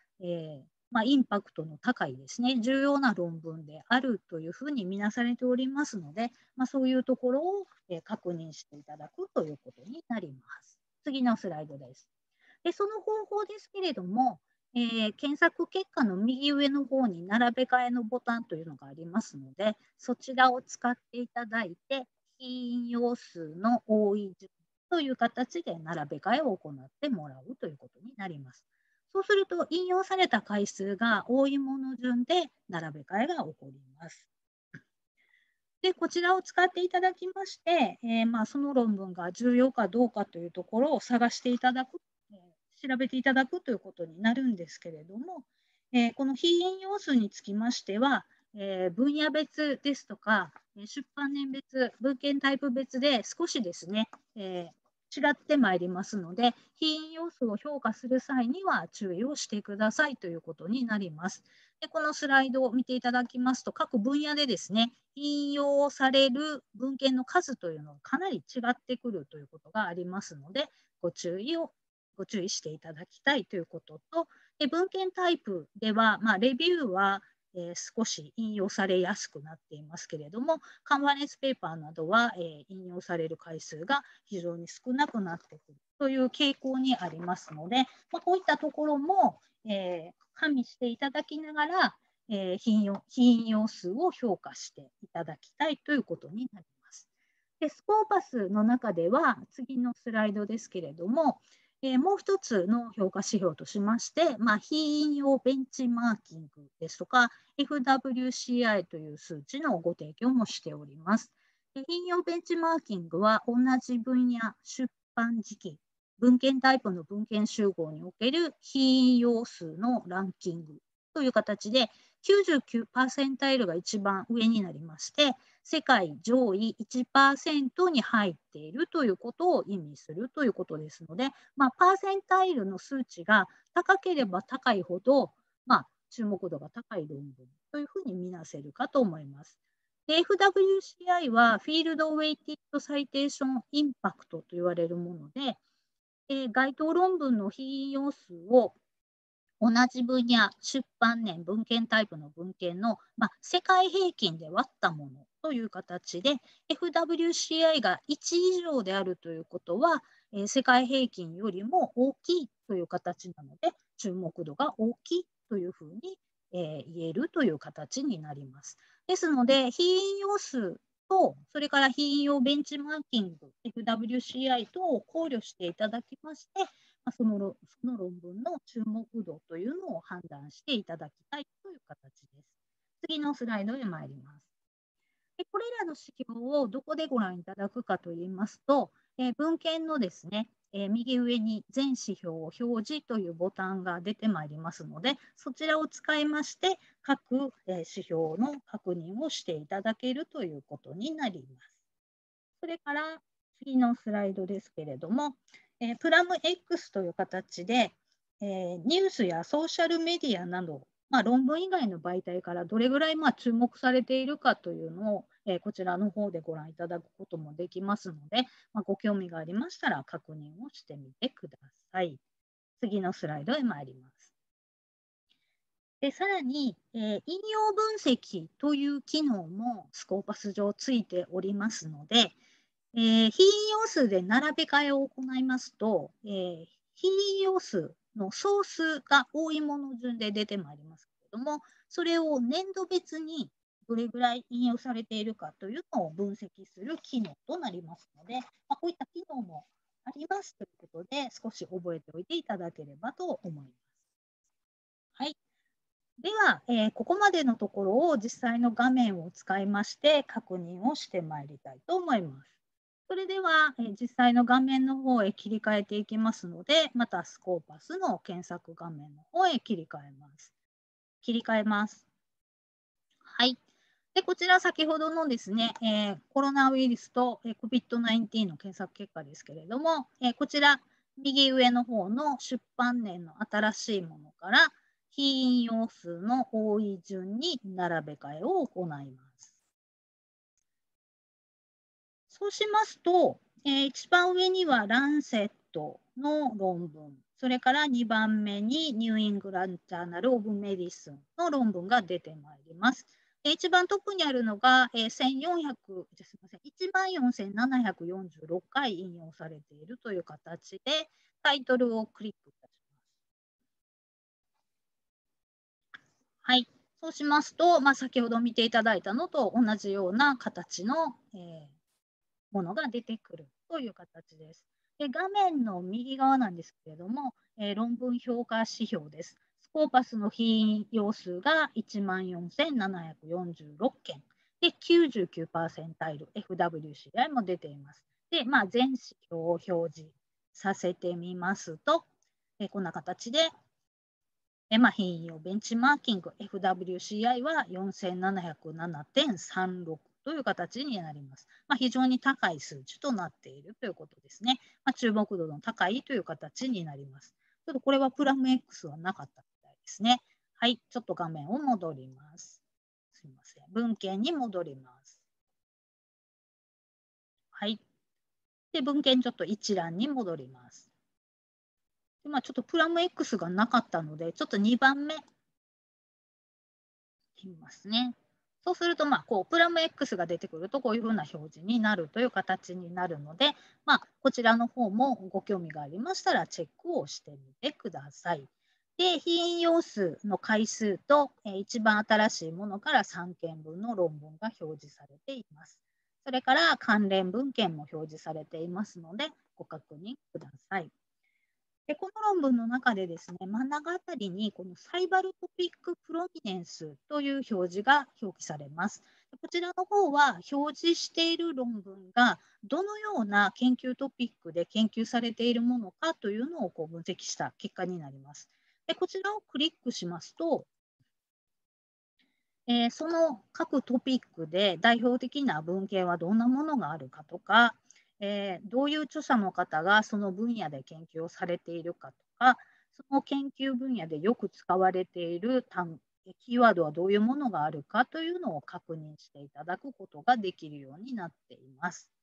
まあ、インパクトの高いですね、重要な論文であるというふうに見なされておりますので、まあ、そういうところを、え確認していただくということになります。次のスライドです。でその方法ですけれども、えー、検索結果の右上の方に並べ替えのボタンというのがありますので、そちらを使っていただいて、引用数の多い順という形で並べ替えを行ってもらうということになります。そうすると、引用された回数が多いもの順で並べ替えが起こります。で、こちらを使っていただきまして、えー、まあ、その論文が重要かどうかというところを探していただく調べていただくということになるんですけれども、えー、この非引用数につきましては、え、分野別ですとか、出版年別、文献タイプ別で少しですね、えー、違ってまいりますので、非引用数を評価する際には注意をしてくださいということになります。でこのスライドを見ていただきますと、各分野でですね、引用される文献の数というのがかなり違ってくるということがありますので、ご注意をご注意していただきたいということと、で文献タイプでは、まあ、レビューは、えー、少し引用されやすくなっていますけれども、カンファレンスペーパーなどは、え、引用される回数が非常に少なくなってくるという傾向にありますので、まあ、こういったところも、え、加味していただきながら、えー、引用引用数を評価していただきたいということになります。でスコーパスの中では、次のスライドですけれども、えー、もう一つの評価指標としまして、まあ、非引用ベンチマーキングですとか、FWCI という数値のご提供もしております。引用ベンチマーキングは同じ分野、出版時期、文献タイプの文献集合における非引用数のランキングという形で99%が一番上になりまして、世界上位1%に入っているということを意味するということですので、まあ、パーセンタイルの数値が高ければ高いほど、まあ、注目度が高い論文というふうに見なせるかと思います。FWCI はフィールドウェイティッドサイテーションインパクトと言われるもので、え該当論文の引用数を同じ分野、出版年、文献タイプの文献の、まあ、世界平均で割ったものという形で FWCI が1以上であるということは、えー、世界平均よりも大きいという形なので注目度が大きいというふうに、えー、言えるという形になります。ですので非引用数とそれから非引用ベンチマーキング FWCI 等を考慮していただきましてそのその論文の注目度というのを判断していただきたいという形です。次のスライドへ参ります。でこれらの指標をどこでご覧いただくかといいますと、えー、文献のですね、えー、右上に全指標を表示というボタンが出てまいりますので、そちらを使いまして、各、えー、指標の確認をしていただけるということになります。それから次のスライドですけれども、えプラム X という形で、えー、ニュースやソーシャルメディアなど、まあ、論文以外の媒体からどれぐらいまあ注目されているかというのを、えー、こちらの方でご覧いただくこともできますので、まあ、ご興味がありましたら確認をしてみてください。次のスライドへ参ります。でさらに、えー、引用分析という機能もスコーパス上ついておりますので、えー、非引用数で並べ替えを行いますと、えー、非引用数の総数が多いもの順で出てまいりますけれども、それを年度別にどれぐらい引用されているかというのを分析する機能となりますので、まあ、こういった機能もありますということで、少し覚えておいていただければと思います。はい。では、えー、ここまでのところを実際の画面を使いまして確認をしてまいりたいと思います。それでは、え、実際の画面の方へ切り替えていきますので、またスコーパスの検索画面の方へ切り替えます。切り替えます。はい。で、こちら先ほどのですね、えー、コロナウイルスと、えー、COVID-19 の検索結果ですけれども、えー、こちら右上の方の出版年の新しいものから非引用数の多い順に並べ替えを行います。そうしますと、えー、一番上にはランセットの論文、それから2番目にニューイングランジャーナル・オブ・メディスンの論文が出てまいります。一番トップにあるのが、えー、1400すみません14746回引用されているという形でタイトルをクリックいたしますはい。そうしますと、まあ、先ほど見ていただいたのと同じような形の、えー、ものが出てくるという形です。で画面の右側なんですけれども、えー、論文評価指標です。スコーパスの非引用数が14,746件で99%タイル FWCI も出ています。で、まあ、全指標を表示させてみますと、えー、こんな形でえまあ、変異をベンチマーキング FWCI は4707.36という形になります。まあ、非常に高い数値となっているということですね。まあ、注目度の高いという形になります。ちょっとこれはプラム X はなかったみたいですね。はい、ちょっと画面を戻ります。すみません。文献に戻ります。はい。で、文献ちょっと一覧に戻ります。今ちょっとプラム X がなかったので、ちょっと2番目、見ますね。そうすると、まあ、こう、プラム X が出てくると、こういうふうな表示になるという形になるので、まあ、こちらの方もご興味がありましたら、チェックをしてみてください。で、非引用数の回数と、えー、一番新しいものから3件分の論文が表示されています。それから関連文献も表示されていますので、ご確認ください。でこの論文の中でですね、真ん中あたりにこのサイバルトピックプロミネンスという表示が表記されます。こちらの方は表示している論文がどのような研究トピックで研究されているものかというのをこう分析した結果になります。でこちらをクリックしますと、えー、その各トピックで代表的な文献はどんなものがあるかとか、えー、どういう著者の方がその分野で研究をされているかとか、その研究分野でよく使われている単キーワードはどういうものがあるかというのを確認していただくことができるようになっています。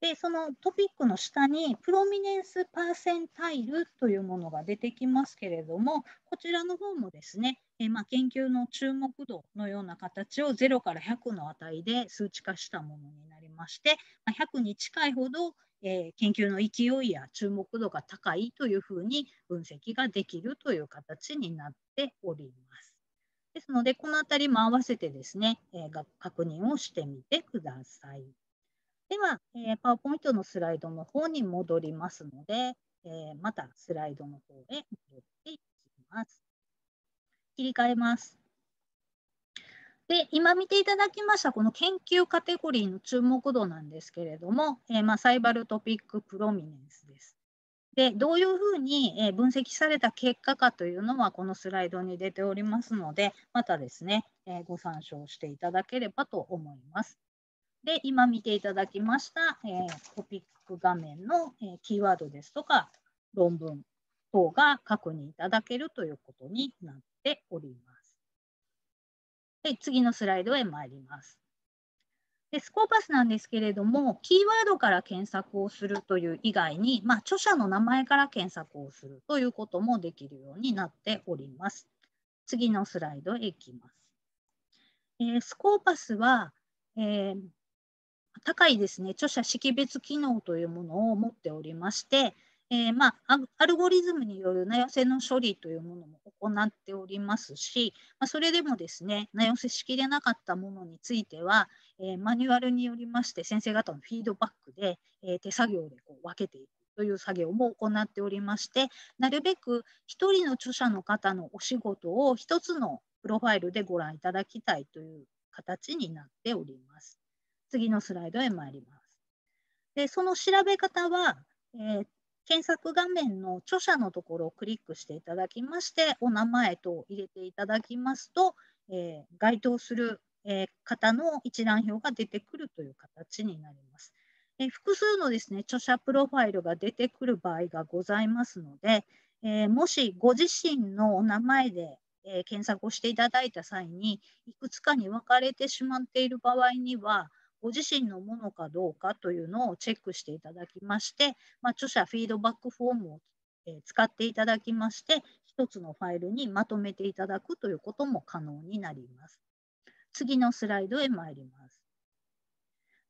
で、そのトピックの下にプロミネンスパーセンタイルというものが出てきますけれども、こちらの方もですね、えまあ、研究の注目度のような形を0から100の値で数値化したものになりまして、まあ、100に近いほど、え、研究の勢いや注目度が高いというふうに分析ができるという形になっております。ですので、このあたりも合わせてですね、えー、確認をしてみてください。では、え、パワーポイントのスライドの方に戻りますので、えー、またスライドの方へ戻っていきます。切り替えます。で、今見ていただきましたこの研究カテゴリーの注目度なんですけれども、えー、まあ、サイバルトピックプロミネンスです。で、どういうふうに分析された結果かというのはこのスライドに出ておりますので、またですね、えご参照していただければと思います。で、今見ていただきました、えー、トピック画面の、えー、キーワードですとか、論文等が確認いただけるということになっております。で次のスライドへ参ります。でスコーパスなんですけれども、キーワードから検索をするという以外に、まあ、著者の名前から検索をするということもできるようになっております。次のスライドへ行きます。えー、スコーパスは、えー、高いですね、著者識別機能というものを持っておりまして、えー、まあ、アルゴリズムによる名寄せの処理というものも行っておりますし、まあ、それでもですね、名寄せしきれなかったものについては、えー、マニュアルによりまして先生方のフィードバックで、えー、手作業でこう分けていくという作業も行っておりまして、なるべく1人の著者の方のお仕事を1つのプロファイルでご覧いただきたいという形になっております。次のスライドへ参ります。でその調べ方は、えー、検索画面の著者のところをクリックしていただきまして、お名前と入れていただきますと、えー、該当する、えー、方の一覧表が出てくるという形になります。えー、複数のですね、著者プロファイルが出てくる場合がございますので、えもしご自身のお名前で、え検索をしていただいた際に、いくつかに分かれてしまっている場合には、ご自身のものかどうかというのをチェックしていただきまして、まあ、著者フィードバックフォームを、え使っていただきまして、1つのファイルにまとめていただくということも可能になります。次のスライドへ参ります。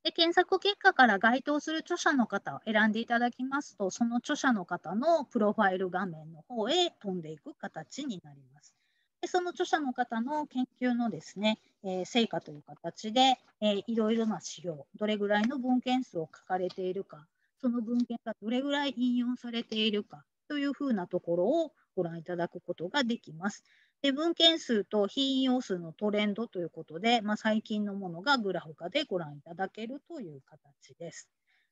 で検索結果から該当する著者の方を選んでいただきますと、その著者の方のプロファイル画面の方へ飛んでいく形になります。でその著者の方の研究のですね、えー、成果という形で、えー、いろいろな資料、どれぐらいの文献数を書かれているか、その文献がどれぐらい引用されているかというふうなところをご覧いただくことができます。で文献数と引用数のトレンドということで、まあ、最近のものがグラフ化でご覧いただけるという形です。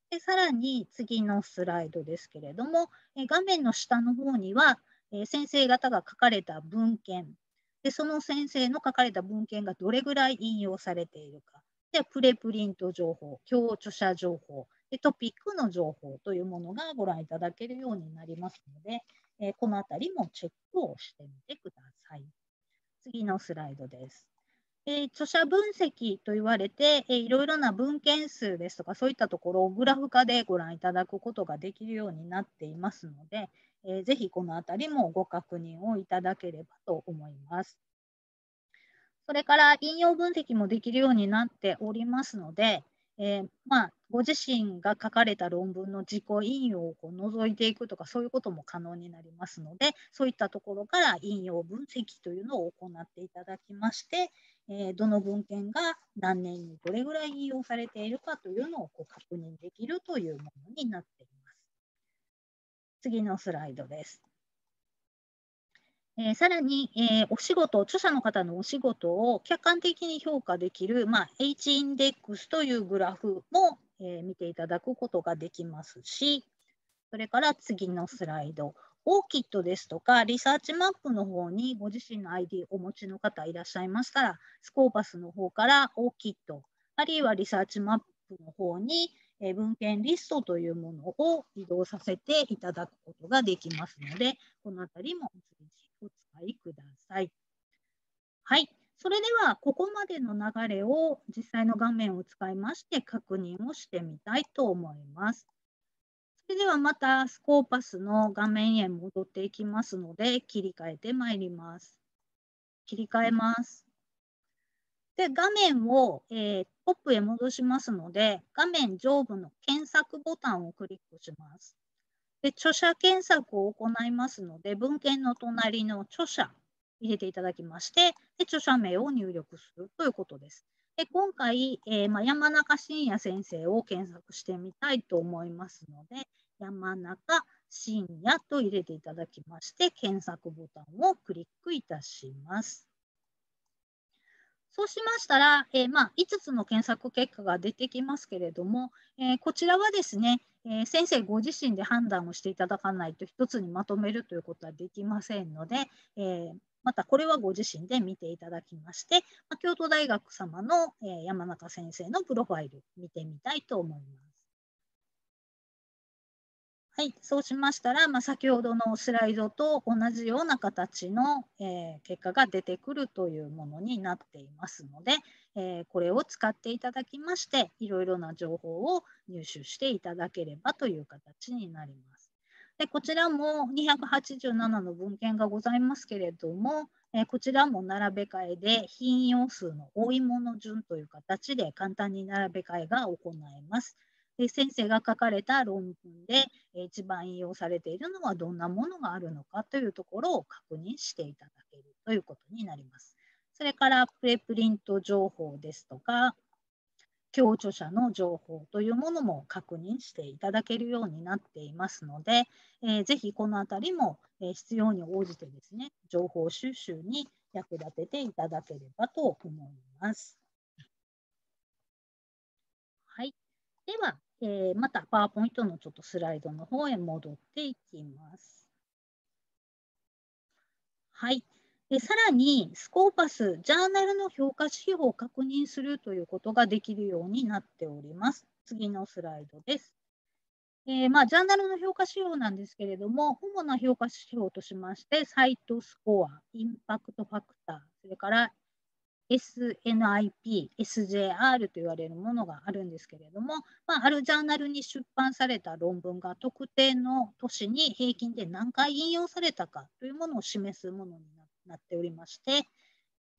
でさらに次のスライドですけれども、え画面の下の方には、え先生方が書かれた文献、で、その先生の書かれた文献がどれぐらい引用されているか。で、プレプリント情報、共著者情報、でトピックの情報というものがご覧いただけるようになりますので、えー、このあたりもチェックをしてみてください。次のスライドです。えー、著者分析と言われて、えー、いろいろな文献数ですとか、そういったところをグラフ化でご覧いただくことができるようになっていますので、えー、ぜひこのあたりもご確認をいただければと思います。それから引用分析もできるようになっておりますので、えー、まあ、ご自身が書かれた論文の自己引用をこう除いていくとかそういうことも可能になりますのでそういったところから引用分析というのを行っていただきまして、えー、どの文献が何年にどれぐらい引用されているかというのをこう確認できるというものになっています。次のスライドです。えー、さらに、えー、お仕事、著者の方のお仕事を客観的に評価できる、まあ、H インデックスというグラフも、えー、見ていただくことができますし、それから次のスライド、 ORCID ですとか、 researchmap の方にご自身の ID をお持ちの方いらっしゃいましたら、 Scopus の方から ORCID、あるいはリサーチマップの方に、え文献リストというものを移動させていただくことができますので、このあたりもお使いください。はい。それでは、ここまでの流れを実際の画面を使いまして確認をしてみたいと思います。それではまたスコーパスの画面へ戻っていきますので、切り替えてまいります。切り替えます。で、画面を、えー、トップへ戻しますので、画面上部の検索ボタンをクリックします。で著者検索を行いますので、文献の隣の著者入れていただきまして、で著者名を入力するということです。で今回、えー、まあ、山中伸也先生を検索してみたいと思いますので、山中伸也と入れていただきまして、検索ボタンをクリックいたします。そうしましたら、えー、まあ、5つの検索結果が出てきますけれども、えー、こちらはですね、え、先生ご自身で判断をしていただかないと1つにまとめるということはできませんので、えまたこれはご自身で見ていただきまして、ま、京都大学様の、え山中先生のプロファイル見てみたいと思います。はい、そうしましたら、まあ、先ほどのスライドと同じような形の、えー、結果が出てくるというものになっていますので、えー、これを使っていただきまして、いろいろな情報を入手していただければという形になります。でこちらも287の文献がございますけれども、え、こちらも並べ替えで品用数の多いもの順という形で簡単に並べ替えが行えます。で先生が書かれた論文で一番引用されているのはどんなものがあるのかというところを確認していただけるということになります。それからプレプリント情報ですとか、共著者の情報というものも確認していただけるようになっていますので、えー、ぜひこのあたりも、必要に応じてですね、情報収集に役立てていただければと思います。はい。では、えー、またパワーポイントのちょっとスライドの方へ戻っていきます。はい。でさらに、スコーパス、ジャーナルの評価指標を確認するということができるようになっております。次のスライドです。えー、まあ、ジャーナルの評価指標なんですけれども、主な評価指標としまして、サイトスコア、インパクトファクター、それから SNIP、SJR と言われるものがあるんですけれども、まあ、あるジャーナルに出版された論文が特定の年に平均で何回引用されたかというものを示すものになっておりまして、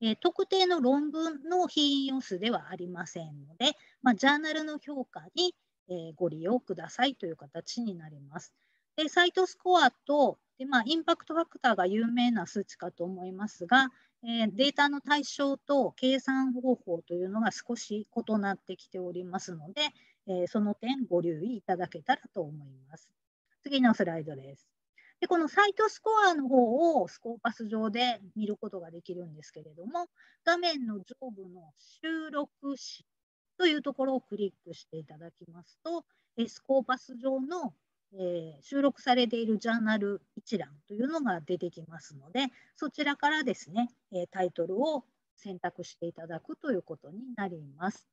えー、特定の論文の非引用数ではありませんので、まあ、ジャーナルの評価に、えー、ご利用くださいという形になります。でサイトスコアとで、まあ、インパクトファクターが有名な数値かと思いますが、え、データの対象と計算方法というのが少し異なってきておりますので、え、その点ご留意いただけたらと思います。次のスライドです。でこのサイトスコアの方をスコーパス上で見ることができるんですけれども、画面の上部の収録紙というところをクリックしていただきますと、スコーパス上のえー、収録されているジャーナル一覧というのが出てきますので、そちらからですね、えタイトルを選択していただくということになります。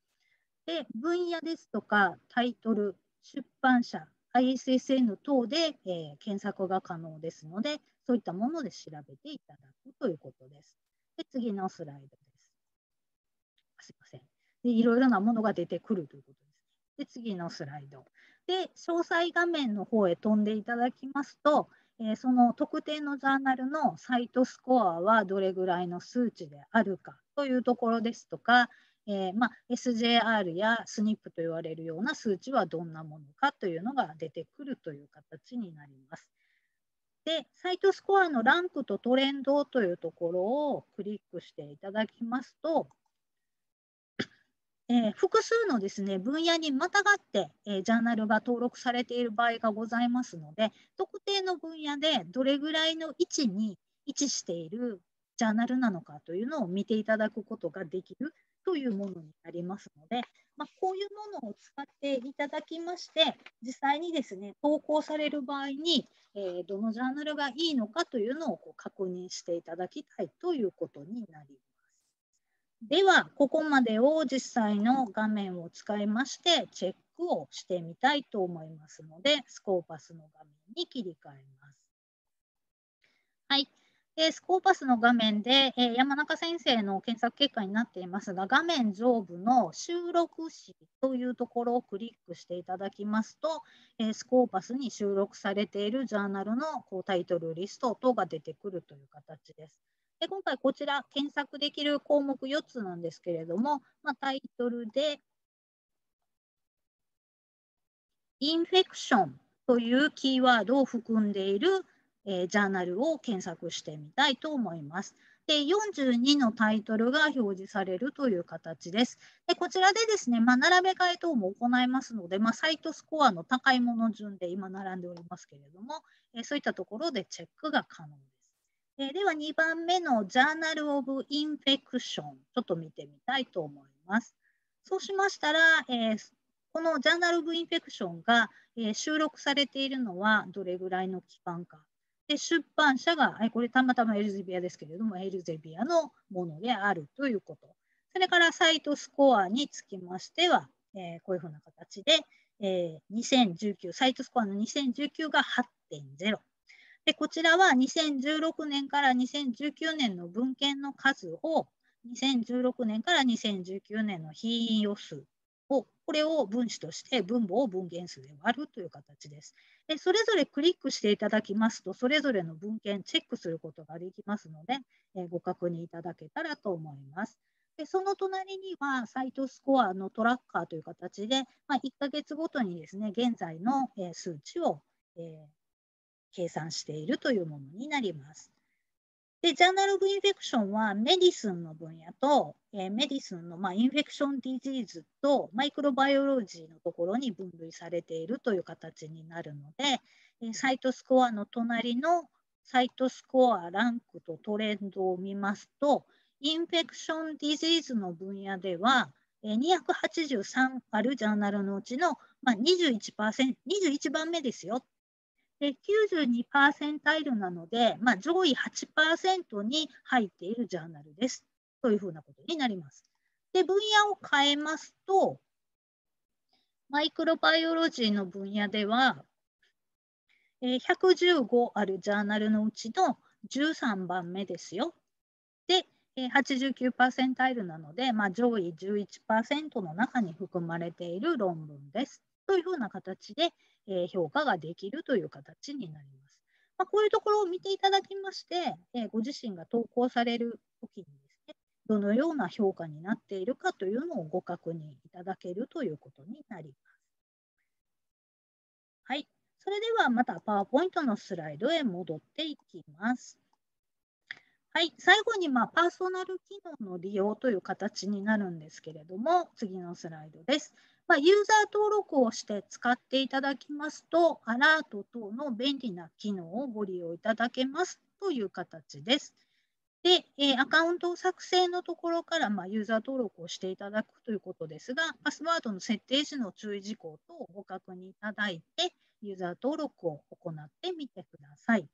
で、分野ですとかタイトル、出版社、ISSN 等で、えー、検索が可能ですので、そういったもので調べていただくということです。で次のスライドです。すいませんで。いろいろなものが出てくるということです。で次のスライド。で、詳細画面の方へ飛んでいただきますと、えー、その特定のジャーナルのサイトスコアはどれぐらいの数値であるかというところですとか、えーま SJR や SNP と言われるような数値はどんなものかというのが出てくるという形になります。で、サイトスコアのランクとトレンドというところをクリックしていただきますと、えー、複数のですね分野にまたがって、えー、ジャーナルが登録されている場合がございますので特定の分野でどれぐらいの位置に位置しているジャーナルなのかというのを見ていただくことができるというものになりますので、まあ、こういうものを使っていただきまして実際にですね投稿される場合に、えー、どのジャーナルがいいのかというのをこう確認していただきたいということになります。では、ここまでを実際の画面を使いましてチェックをしてみたいと思いますので、スコーパスの画面に切り替えます。はい。でスコーパスの画面で、え、山中先生の検索結果になっていますが、画面上部の収録紙というところをクリックしていただきますと、え、スコーパスに収録されているジャーナルのこうタイトルリスト等が出てくるという形です。で今回こちら検索できる項目4つなんですけれども、まあ、タイトルでインフェクションというキーワードを含んでいる、えー、ジャーナルを検索してみたいと思います。で42のタイトルが表示されるという形です。でこちらでですね、まあ、並べ替え等も行いますので、まあ、サイトスコアの高いもの順で今並んでおりますけれども、えー、そういったところでチェックが可能。えー、では2番目のジャーナル・オブ・インフェクション、ちょっと見てみたいと思います。そうしましたら、えー、このジャーナル・オブ・インフェクションが、えー、収録されているのはどれぐらいの期間か。で出版社が、これたまたまエルゼビアですけれども、エルゼビアのものであるということ。それからサイトスコアにつきましては、えー、こういうふうな形で、えー、2019、サイトスコアの2019が8.0。で、こちらは2016年から2019年の文献の数を2016年から2019年の非引用数を、これを分子として分母を分元数で割るという形です。でそれぞれクリックしていただきますと、それぞれの文献チェックすることができますので、えご確認いただけたらと思います。でその隣には、サイトスコアのトラッカーという形で、まあ、1ヶ月ごとにですね、現在の、数値を、え、計算しているというものになります。で、 Journal of Infection は Medicine の分野と、えー、 Medicine の、まあ、 Infectious Diseases と Microbiology のところに分類されているという形になるので、えー、 CiteScore の隣の CiteScore、ランクとトレンドを見ますと、 Infectious Diseases の分野では、え、283あるジャーナルのうちの、まあ21%、21番目ですよで92パーセンタイルなので、まあ、上位8%に入っているジャーナルです。というふうなことになります。で、分野を変えますと、マイクロバイオロジーの分野では、115あるジャーナルのうちの13番目ですよ。で、89%タイルなので、まあ、上位11%の中に含まれている論文です。というふうな形で、え評価ができるという形になります。まあ、こういうところを見ていただきまして、えご自身が投稿されるときにですね、どのような評価になっているかというのをご確認いただけるということになります。はい。それではまたパワーポイントのスライドへ戻っていきます。はい、最後に、まあ、パーソナル機能の利用という形になるんですけれども、次のスライドです。まあ、ユーザー登録をして使っていただきますと、アラート等の便利な機能をご利用いただけますという形です。で、え、アカウント作成のところから、ま、ユーザー登録をしていただくということですが、パスワードの設定時の注意事項等をご確認いただいて、ユーザー登録を行ってみてください。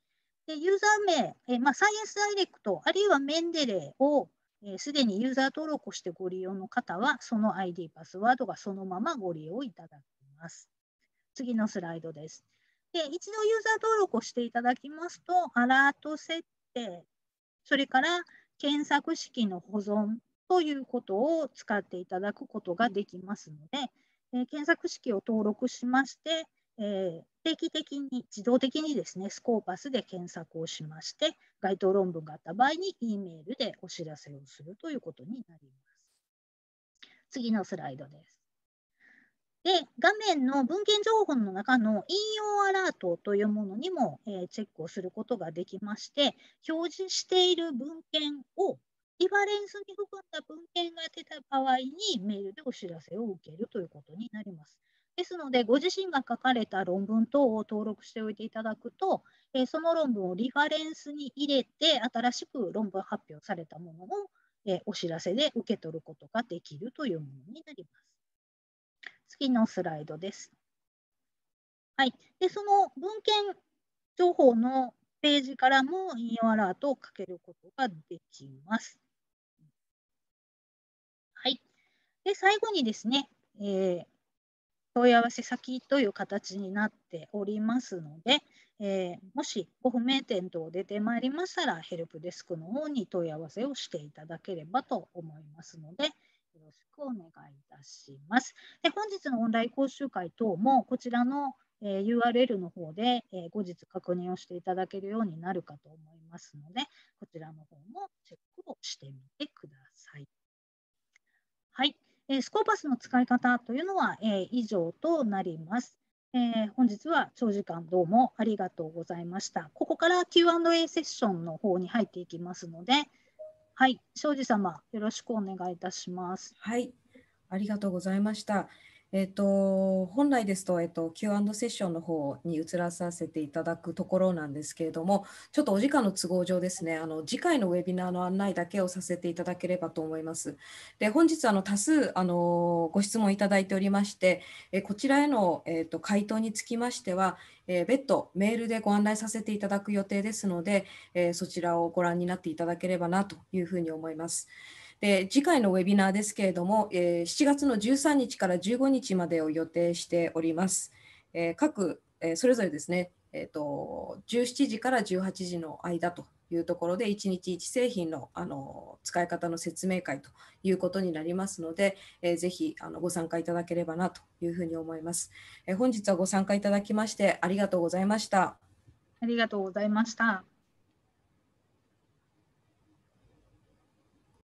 でユーザー名、えまあ、サイエンスダイレクト、あるいはメンデレーをすで、にユーザー登録をしてご利用の方は、その ID、パスワードがそのままご利用いただきます。次のスライドです。で一度ユーザー登録をしていただきますと、アラート設定、それから検索式の保存ということを使っていただくことができますので、え検索式を登録しまして、えー、定期的に、自動的にですね、スコーパスで検索をしまして、該当論文があった場合に E メールでお知らせをするということになります。次のスライドです。で、画面の文献情報の中の引用アラートというものにも、えー、チェックをすることができまして、表示している文献をリファレンスに含んだ文献が出た場合にメールでお知らせを受けるということになります。ですので、ご自身が書かれた論文等を登録しておいていただくと、えその論文をリファレンスに入れて、新しく論文発表されたものを、えお知らせで受け取ることができるというものになります。次のスライドです。はい、でその文献情報のページからも引用アラートをかけることができます。はい、で最後にですね、えー、問い合わせ先という形になっておりますので、えー、もしご不明点等出てまいりましたら、ヘルプデスクの方に問い合わせをしていただければと思いますので、よろしくお願いいたします。で本日のオンライン講習会等も、こちらの、え、URL の方で、え、後日確認をしていただけるようになるかと思いますので、こちらの方もチェックをしてみてください。はい。えスコーパスの使い方というのは、え以上となります。え、本日は長時間どうもありがとうございました。ここから Q&A セッションの方に入っていきますので、はい、庄司様、よろしくお願いいたします。はい、ありがとうございました。えっと、本来ですと、えっと、Q&A セッションの方に移らさせていただくところなんですけれども、ちょっとお時間の都合上ですね、あの次回のウェビナーの案内だけをさせていただければと思います。で本日あの多数あのご質問いただいておりまして、えこちらへの、えっと、回答につきましては、え別途メールでご案内させていただく予定ですので、えそちらをご覧になっていただければなというふうに思います。で次回のウェビナーですけれども、えー、7月の13日から15日までを予定しております。えー、各、えー、それぞれですね、えーと、17時から18時の間というところで1日1製品のあの使い方の説明会ということになりますので、えー、ぜひあのご参加いただければなというふうに思います、えー、本日はご参加いただきましてありがとうございました。ありがとうございました。